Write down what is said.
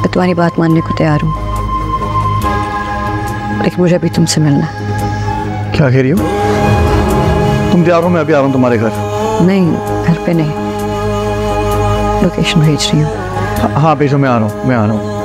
मैं तुम्हारी बात मानने को तैयार हूँ। लेकिन मुझे अभी तुमसे मिलना है। क्या कह रही हो? तुम तैयार हो मैं अभी आ रहा हूँ तुम्हारे घर। नहीं घर पे नहीं। लोकेशन भेज रही हूँ। हाँ हाँ भेजो मैं आ रहा हूँ मैं आ रहा हूँ।